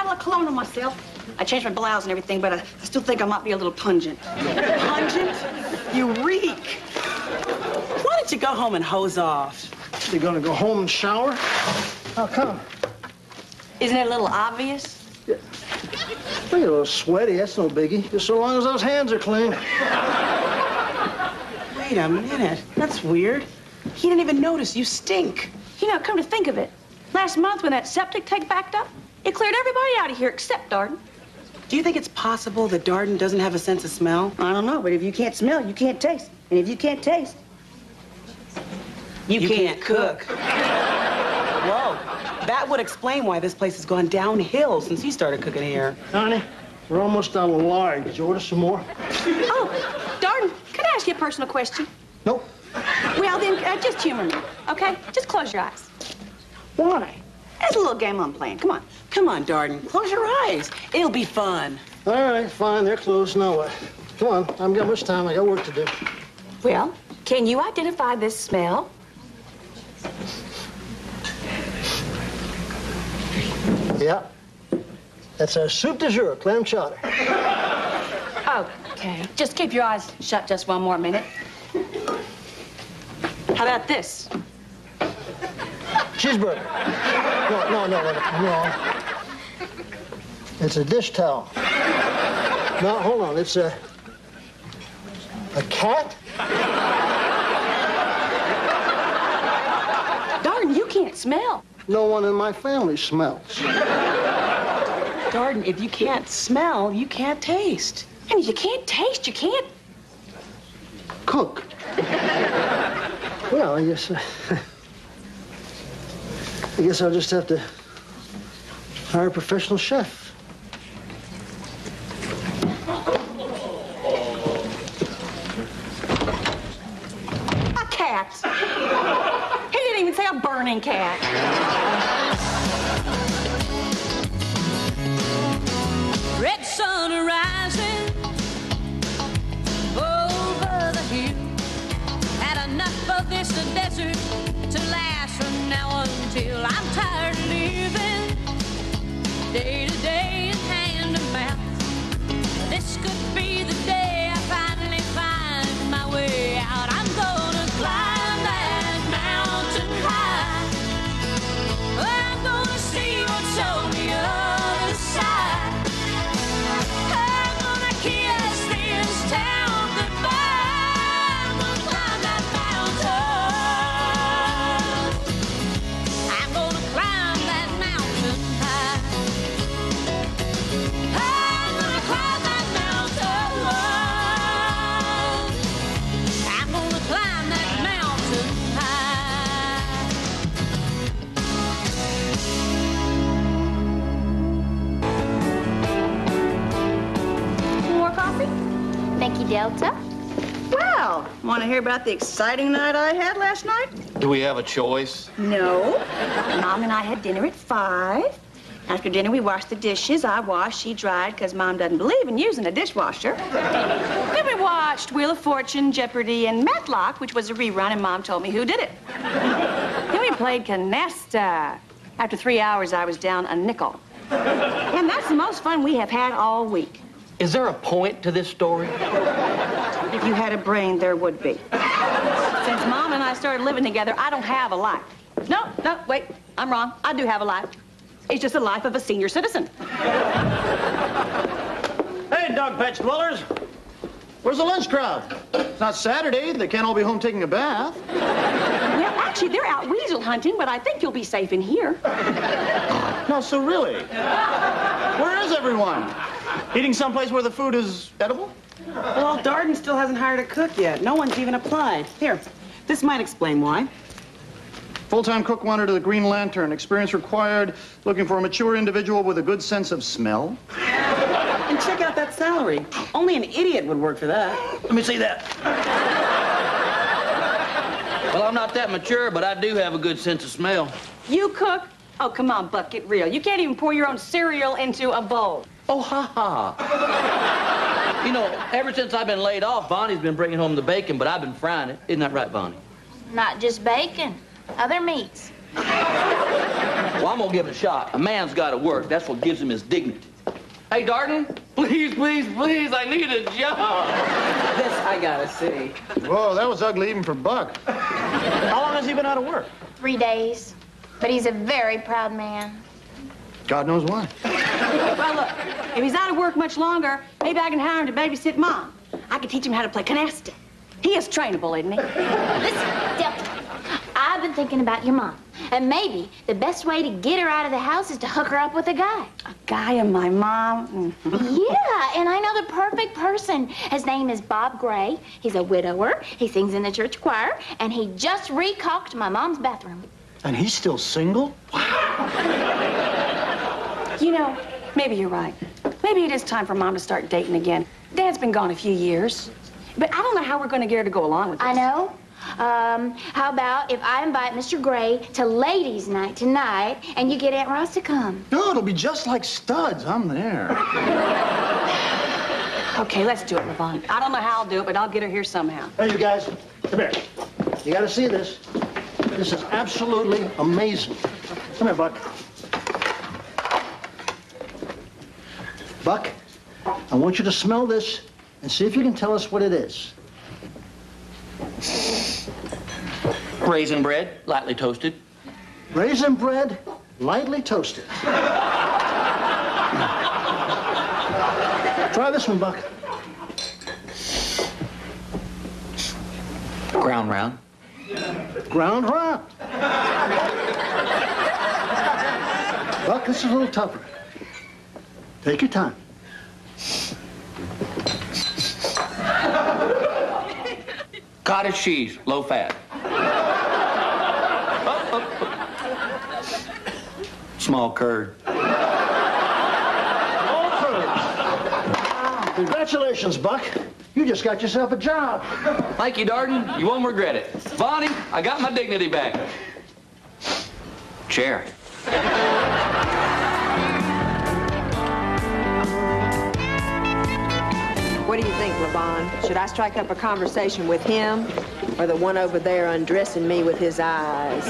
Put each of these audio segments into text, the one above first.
bottle of cologne on myself. I changed my blouse and everything, but I, I still think I might be a little pungent. Pungent? You reek. Why don't you go home and hose off? You gonna go home and shower? How come? Isn't it a little obvious? Well, you're a little sweaty. That's no biggie. Just so long as those hands are clean. Wait a minute. That's weird. He didn't even notice. You stink. You know, come to think of it, last month when that septic tank backed up, it cleared everybody out of here except Darden. Do you think it's possible that Darden doesn't have a sense of smell? I don't know, but if you can't smell, you can't taste. And if you can't taste, You, can't, cook. Whoa. That would explain why this place has gone downhill since you started cooking here. Honey, we're almost out of lard. Did you order some more? Oh, Darden, can I ask you a personal question? Nope. Well, then, uh, just humor me, okay? Just close your eyes. Why? There's a little game I'm playing. Come on. Come on, Darden. Close your eyes. It'll be fun. All right, fine. They're closed. Now what? Come on. I haven't got much time. I got work to do. Well, can you identify this smell? Yeah. That's our soup de jour, clam chowder. Okay. Just keep your eyes shut just one more minute. How about this? Cheeseburger. No, no, no, no, no. It's a dish towel. No, hold on. It's a a cat. Darden, you can't smell. No one in my family smells. Darden, if you can't smell, you can't taste. And if you can't taste, you can't. Cook. Well, I guess. Uh, I guess I'll just have to hire a professional chef. A cat. he didn't even say a burning cat. Day about the exciting night I had last night? Do we have a choice? No. Mom and I had dinner at five. After dinner, we washed the dishes. I washed, she dried, because Mom doesn't believe in using a dishwasher. then we watched Wheel of Fortune, Jeopardy, and Matlock, which was a rerun, and Mom told me who did it. then we played Canasta. After three hours, I was down a nickel. And that's the most fun we have had all week. Is there a point to this story? If you had a brain, there would be. Since Mom and I started living together, I don't have a life. No, no, wait, I'm wrong. I do have a life. It's just the life of a senior citizen. Hey, dog patch dwellers. Where's the lunch crowd? It's not Saturday. They can't all be home taking a bath. Well, actually, they're out weasel hunting, but I think you'll be safe in here. No, so really. Where is everyone? Eating someplace where the food is edible? Well, Darden still hasn't hired a cook yet. No one's even applied. Here, this might explain why. Full-time cook wanted to the Green Lantern. Experience required. Looking for a mature individual with a good sense of smell. And check out that salary. Only an idiot would work for that. Let me see that. Well, I'm not that mature, but I do have a good sense of smell. You cook? Oh, come on, Buck, get real. You can't even pour your own cereal into a bowl. Oh, ha ha. You know, ever since I've been laid off, Bonnie's been bringing home the bacon, but I've been frying it. Isn't that right, Bonnie? Not just bacon, other meats. Well, I'm gonna give it a shot. A man's gotta work. That's what gives him his dignity. Hey, Darden, please, please, please, I need a job. This I gotta see. Whoa, that was ugly even for Buck. How long has he been out of work? Three days. But he's a very proud man. God knows why. Well, look, if he's out of work much longer, maybe I can hire him to babysit Mom. I can teach him how to play canasta. He is trainable, isn't he? Listen, Delta, I've been thinking about your mom. And maybe the best way to get her out of the house is to hook her up with a guy. A guy and my mom. mm. Yeah, and I know the perfect person. His name is Bob Gray. He's a widower. He sings in the church choir, and he just recaulked my mom's bathroom. And he's still single? Wow. You know, maybe you're right. Maybe it is time for Mom to start dating again. Dad's been gone a few years. But I don't know how we're going to get her to go along with this. I know. Um, how about if I invite Mr. Gray to ladies' night tonight, and you get Aunt Roz to come? No, it'll be just like studs. I'm there. Okay, let's do it, Levon. I don't know how I'll do it, but I'll get her here somehow. Hey, you guys, come here. You gotta see this. This is absolutely amazing. Come here, Buck. Buck, I want you to smell this and see if you can tell us what it is. Raisin bread, lightly toasted. Raisin bread, lightly toasted. Try this one, Buck. Ground round. Ground round. Buck, this is a little tougher. Take your time. Cottage cheese, low fat. Small curd. Congratulations, Buck. You just got yourself a job. Thank you, Darden. You won't regret it. Bonnie, I got my dignity back. Chair. What do you think, Levon? Should I strike up a conversation with him or the one over there undressing me with his eyes?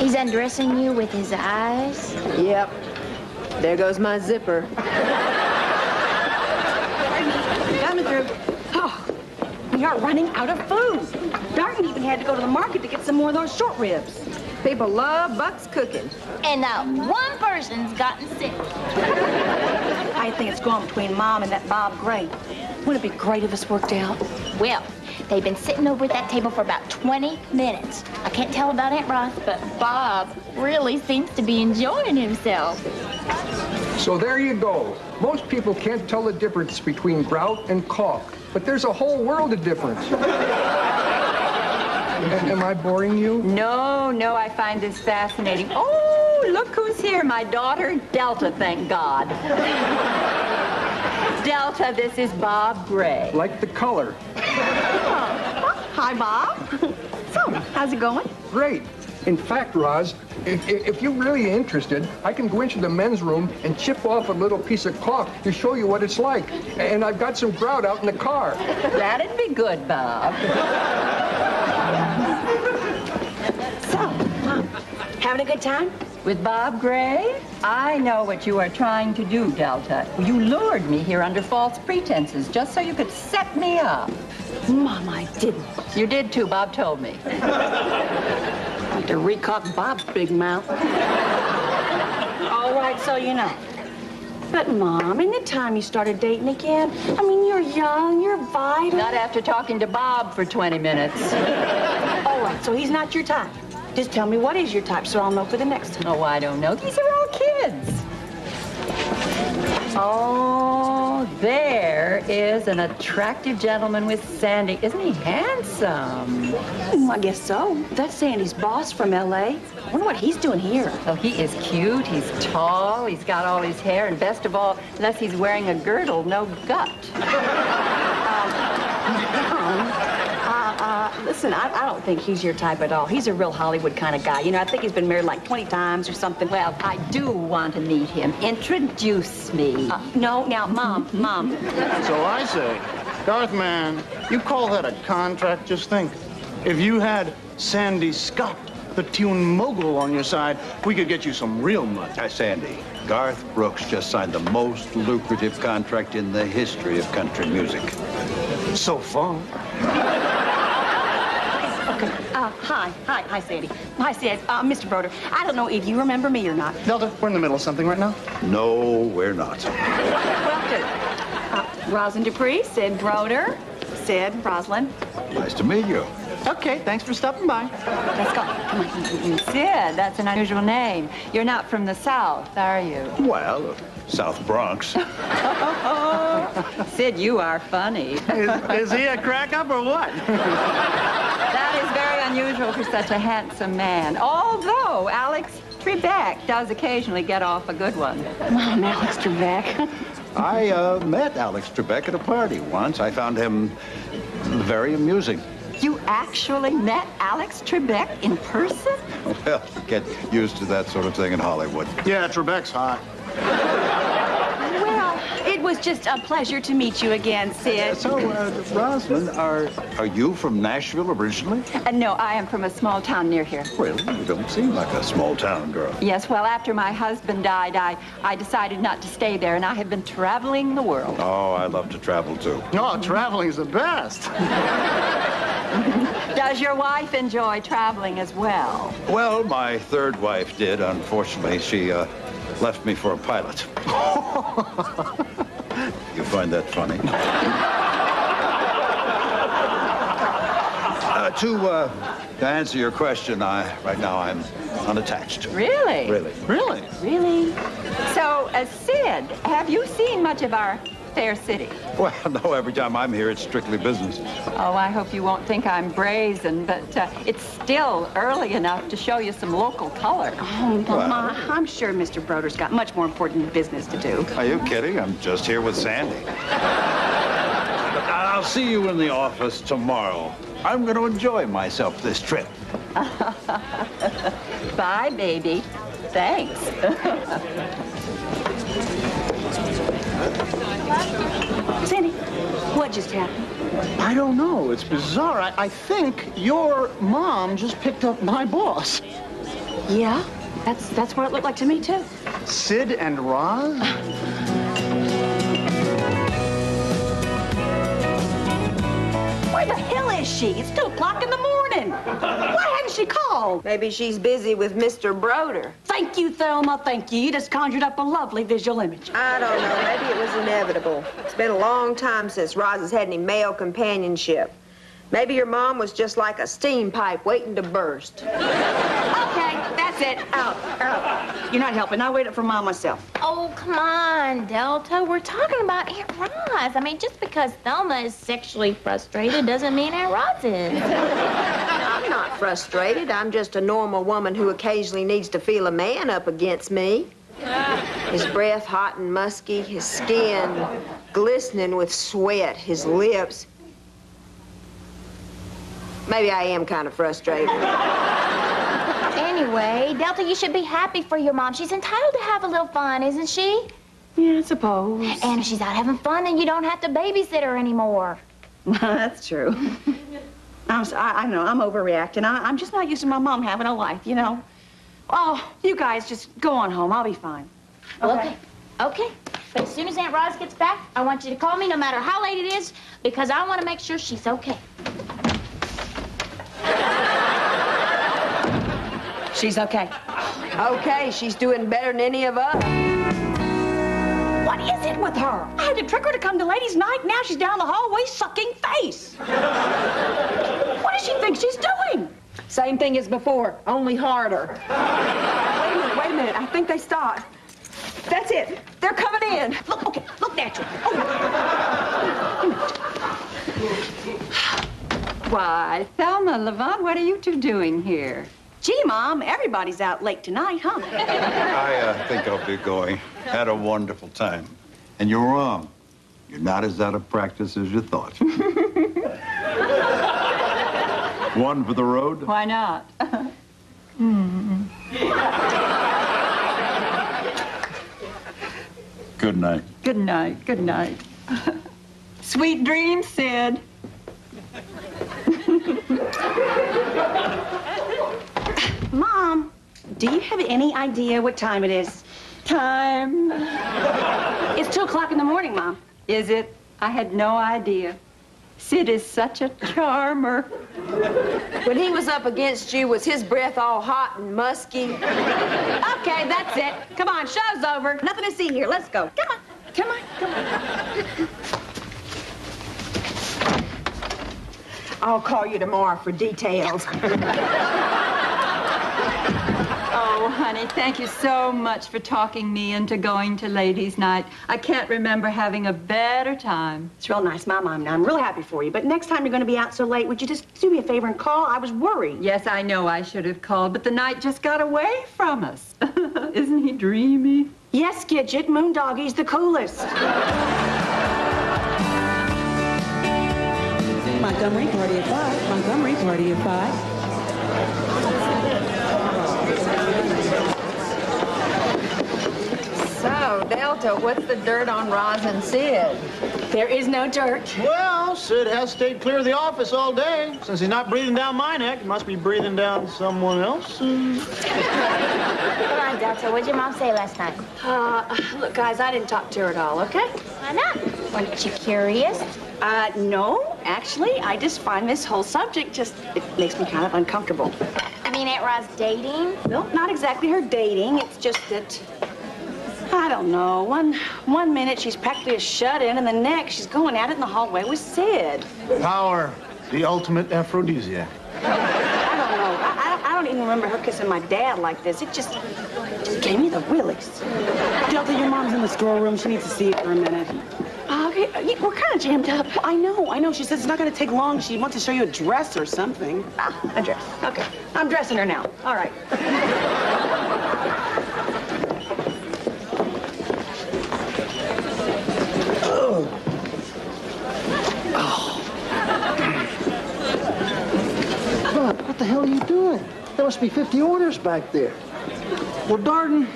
He's undressing you with his eyes. Yep. There goes my zipper. Coming through. Oh, we are running out of food. Darden even had to go to the market to get some more of those short ribs. People love Buck's cooking. And not one person's gotten sick. I think it's going between Mom and that Bob Gray. Wouldn't it be great if this worked out? Well, they've been sitting over at that table for about 20 minutes. I can't tell about Aunt Roz, but Bob really seems to be enjoying himself. So there you go. Most people can't tell the difference between grout and caulk, but there's a whole world of difference. Am I boring you? No, no, I find this fascinating. Oh, look who's here. My daughter, Delta, thank God. Delta, this is Bob Gray. Like the color. Oh, oh, hi, Bob. so, how's it going? Great. In fact, Roz, if, if if you're really interested, I can go into the men's room and chip off a little piece of caulk to show you what it's like. And I've got some grout out in the car. That'd be good, Bob. So, Mom, having a good time? With Bob Gray? I know what you are trying to do, Delta. You lured me here under false pretenses just so you could set me up. Mom, I didn't. You did too, Bob told me. Like to recaulk Bob's big mouth. All right, so you know. But, Mom, in the time you started dating again, I mean, you're young, you're vital. Not after talking to Bob for 20 minutes. All right, so he's not your type. Just tell me what is your type so I'll know for the next time. Oh, I don't know. These are all kids. Oh, there is an attractive gentleman with Sandy. Isn't he handsome? Hmm, I guess so. That's Sandy's boss from L.A. I wonder what he's doing here. Oh, he is cute. He's tall. He's got all his hair. And best of all, unless he's wearing a girdle, no gut. Uh, listen, I, I don't think he's your type at all. He's a real Hollywood kind of guy. You know, I think he's been married like 20 times or something. Well, I do want to meet him. Introduce me. Uh, no, now, Mom, Mom. So I say, Garth, Man, you call that a contract? Just think. If you had Sandy Scott the tune mogul on your side, we could get you some real money. Hi, Sandy. Garth Brooks just signed the most lucrative contract in the history of country music. So far. Uh, hi, hi, hi, Sandy. Hi, Sid. Uh, Mr. Broder, I don't know if you remember me or not. Delta, we're in the middle of something right now. No, we're not. Well, good. Uh, Rosalind Dupree, Sid Broder, Sid, Rosalind. Nice to meet you. Okay, thanks for stopping by. Let's go. Come on. Sid, that's an unusual name. You're not from the South, are you? Well, South Bronx. Sid, you are funny. Is, is he a crack up or what? That is very unusual for such a handsome man. Although Alex Trebek does occasionally get off a good one. Mom, Alex Trebek. I uh, met Alex Trebek at a party once. I found him very amusing. You actually met Alex Trebek in person? Well, you get used to that sort of thing in Hollywood. Yeah, Trebek's hot. Well, it was just a pleasure to meet you again, Sid. So, uh, Rosalind, are are you from Nashville originally? Uh, no, I am from a small town near here. Really? You don't seem like a small town girl. Yes, well, after my husband died, I, I decided not to stay there, and I have been traveling the world. Oh, I love to travel too. No, traveling's the best. Does your wife enjoy traveling as well? Well, my third wife did. Unfortunately, she uh, left me for a pilot. you find that funny? uh, to, uh, to answer your question, I, right now I'm unattached. Really? Really. Really? Really? So, uh, Sid, have you seen much of our fair city? Well, no, every time I'm here, it's strictly business. Oh, I hope you won't think I'm brazen, but uh, it's still early enough to show you some local color. Oh, Mama, I'm sure Mr. Broder's got much more important business to do. Are you kidding? I'm just here with Sandy. I'll see you in the office tomorrow. I'm going to enjoy myself this trip. Bye, baby. Thanks. Sandy, what just happened? I don't know. It's bizarre. I, I think your mom just picked up my boss. Yeah, that's that's what it looked like to me too. Sid and Roz? Where the hell is she? It's two o'clock in the morning. Why hadn't she called? Maybe she's busy with Mr. Broder. Thank you, Thelma. Thank you. You just conjured up a lovely visual image. I don't know. Maybe it was inevitable. It's been a long time since Roz has had any male companionship. Maybe your mom was just like a steam pipe waiting to burst. Okay, that's it. Out, out. You're not helping. I'll wait up for mom myself. Oh, come on, Delta. We're talking about Aunt Roz. I mean, just because Thelma is sexually frustrated doesn't mean Aunt Roz is. I'm not frustrated. I'm just a normal woman who occasionally needs to feel a man up against me. His breath hot and musky, his skin glistening with sweat, his lips. Maybe I am kind of frustrated. Anyway, Delta, you should be happy for your mom. She's entitled to have a little fun, isn't she? Yeah, I suppose. And if she's out having fun, then you don't have to babysit her anymore. that's true. I'm, I, I know, I'm overreacting. I, I'm just not used to my mom having a life, you know. Oh, you guys just go on home. I'll be fine. Okay. Okay. But as soon as Aunt Roz gets back, I want you to call me no matter how late it is, because I want to make sure she's okay. She's okay. Okay, she's doing better than any of us. What is it with her? I had to trick her to come to ladies' night. Now she's down the hallway sucking face. what does she think she's doing? Same thing as before, only harder. Wait a minute, wait a minute. I think they stopped. That's it. They're coming in. Look, okay, look natural. Oh, Why, Thelma, Levant, what are you two doing here? Gee, Mom, everybody's out late tonight, huh? I uh, think I'll be going. Had a wonderful time. And you're wrong. You're not as out of practice as you thought. One for the road? Why not? Good night. Good night, good night. Sweet dreams, Sid. Do you have any idea what time it is? Time. It's 2 o'clock in the morning, Mom. Is it? I had no idea. Sid is such a charmer. When he was up against you, was his breath all hot and musky? Okay, that's it. Come on, show's over. Nothing to see here. Let's go. Come on. Come on. Come on. I'll call you tomorrow for details. Oh, honey, thank you so much for talking me into going to ladies' night. I can't remember having a better time. It's real nice, my mom. Now, I'm real happy for you. But next time you're going to be out so late, would you just do me a favor and call? I was worried. Yes, I know I should have called, but the night just got away from us. Isn't he dreamy? Yes, Gidget, Moondoggy's the coolest. Montgomery Party at 5. Montgomery Party at 5. Delta, what's the dirt on Roz and Sid? There is no dirt. Well, Sid has stayed clear of the office all day. Since he's not breathing down my neck, he must be breathing down someone else. Come on, Delta. What'd your mom say last night? Uh, look, guys, I didn't talk to her at all, okay? Why not? Weren't you curious? Uh, no, actually, I just find this whole subject just, it makes me kind of uncomfortable. You mean Aunt Roz dating? No, not exactly her dating. It's just that, I don't know. One, one minute she's practically a shut-in, and the next she's going at it in the hallway with Sid. Power, the ultimate aphrodisiac. I don't know. I, I, don't- I don't even remember her kissing my dad like this. It just, just gave me the willies. Delta, your mom's in the storeroom. She needs to see you for a minute. Uh, Okay, uh, we're kind of jammed up. I know, I know. She says it's not going to take long. She wants to show you a dress or something. Ah, a dress. Okay, I'm dressing her now. All right. Bud, what the hell are you doing? There must be 50 orders back there. Well, Darden,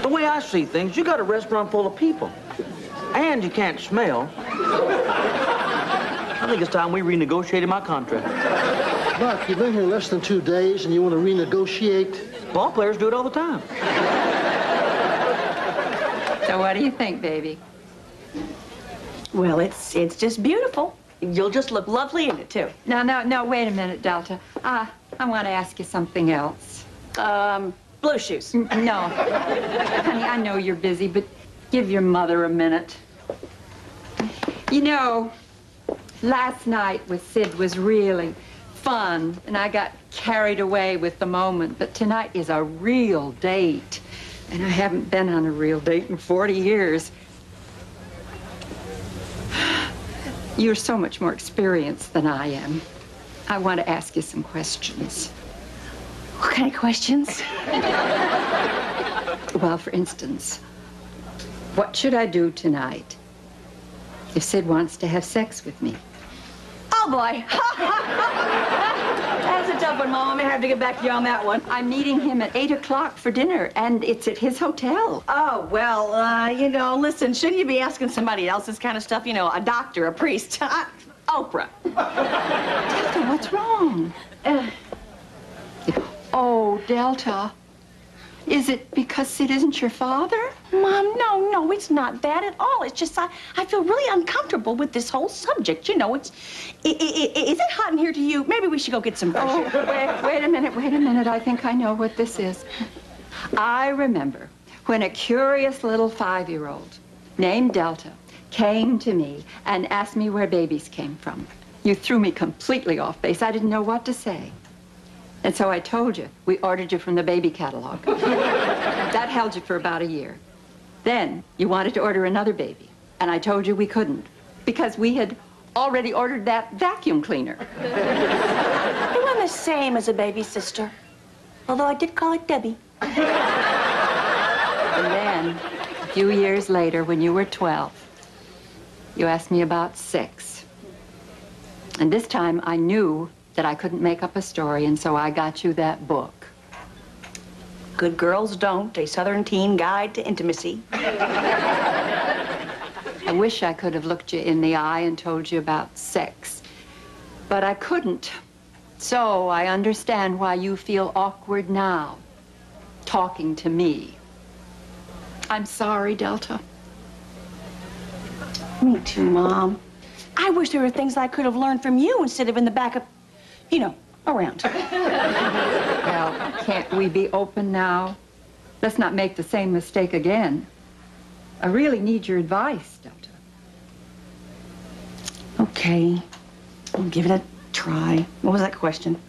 the way I see things, you got a restaurant full of people, and you can't smell. I think it's time we renegotiated my contract. Buck, you've been here less than two days and you want to renegotiate? Ball players do it all the time. So what do you think, baby? Well, it's it's just beautiful. You'll just look lovely in it too. No, no, no, wait a minute, Delta. Uh, I want to ask you something else. Um, blue shoes. No. Honey, I know you're busy, but give your mother a minute. You know, last night with Sid was really fun, and I got carried away with the moment, but tonight is a real date. And I haven't been on a real date in 40 years. You're so much more experienced than I am. I want to ask you some questions. What kind of questions? Well, for instance, what should I do tonight if Sid wants to have sex with me? Oh boy. That's a tough one, Mom. I'm have to get back to you on that one. I'm meeting him at 8 o'clock for dinner, and it's at his hotel. Oh, well, uh, you know, listen, shouldn't you be asking somebody else this kind of stuff? You know, a doctor, a priest, Oprah. Delta, what's wrong? Uh, oh, Delta. Is it because Sid isn't your father? Mom, no, no, it's not that at all. It's just I, I feel really uncomfortable with this whole subject. You know, it's. i- i- i- is it hot in here to you? Maybe we should go get some fresh Oh, air. wait, wait a minute, wait a minute. I think I know what this is. I remember when a curious little five-year-old named Delta came to me and asked me where babies came from. You threw me completely off base. I didn't know what to say. And so I told you, we ordered you from the baby catalog. that held you for about a year. Then you wanted to order another baby, and I told you we couldn't because we had already ordered that vacuum cleaner. You were the same as a baby sister. Although I did call it Debbie. And then, a few years later, when you were 12, you asked me about sex. And this time I knew that I couldn't make up a story, and so I got you that book. Good Girls Don't, a Southern Teen Guide to Intimacy. I wish I could have looked you in the eye and told you about sex, but I couldn't. So I understand why you feel awkward now. talking to me. I'm sorry, Delta. Me too, Mom. I wish there were things I could have learned from you instead of in the back of, you know, around. Well, can't we be open now? Let's not make the same mistake again. I really need your advice, Delta. Okay. I'll give it a try. What was that question?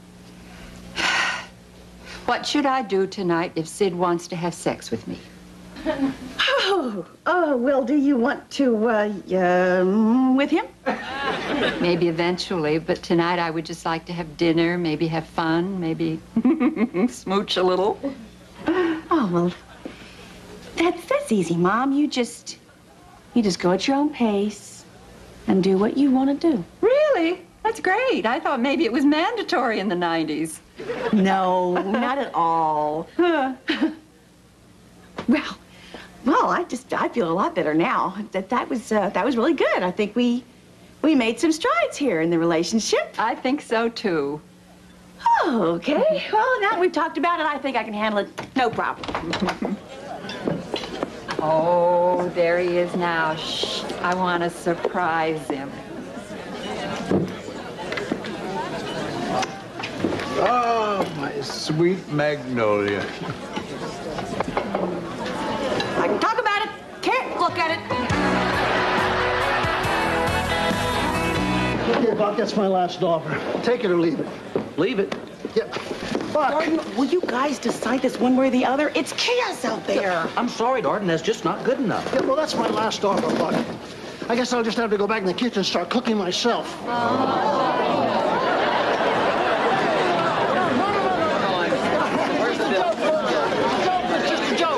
What should I do tonight if Sid wants to have sex with me? Oh, oh, well, do you want to, uh, um, with him? Maybe eventually, but tonight I would just like to have dinner, maybe have fun, maybe smooch a little. Oh, well, that's, that's easy, Mom. You just, you just go at your own pace and do what you want to do. Really? That's great. I thought maybe it was mandatory in the 90s. No, not at all. well, well, I just, I feel a lot better now. That, that was, uh, that was really good. I think we, we made some strides here in the relationship. I think so too. Oh, okay. Well, now that we've talked about it, I think I can handle it. No problem. Oh, there he is now. Shh. I want to surprise him. Oh, my sweet magnolia. Okay, Buck, that's my last offer. Take it or leave it. Leave it. Yeah. Buck. Darden, will you guys decide this one way or the other? It's chaos out there. I'm sorry, Darden. That's just not good enough. Yeah, well, that's my last offer, Buck. I guess I'll just have to go back in the kitchen and start cooking myself. Oh, just a joke.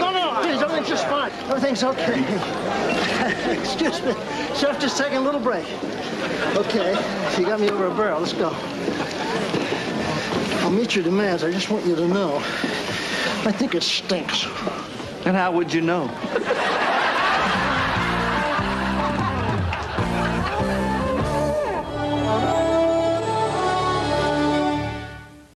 No, no, please, everything's just fine. Everything's okay. Excuse me. Chef, just taking a little break. Okay, you got me over a barrel. Let's go. I'll meet your demands. I just want you to know. I think it stinks. And how would you know?